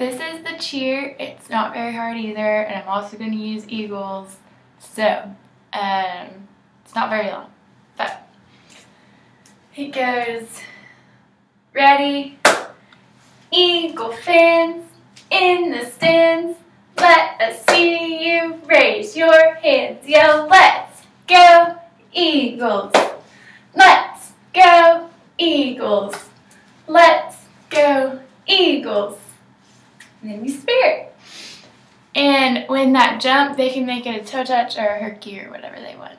This is the cheer. It's not very hard either, and I'm also going to use eagles. So, um, it's not very long. But it goes, ready, eagle fans in the stands. Let us see you raise your hands. Yell, let's go Eagles. Let's go Eagles. Let's go Eagles. And then we spirit. And when that jump, they can make it a toe touch or a herky or whatever they want.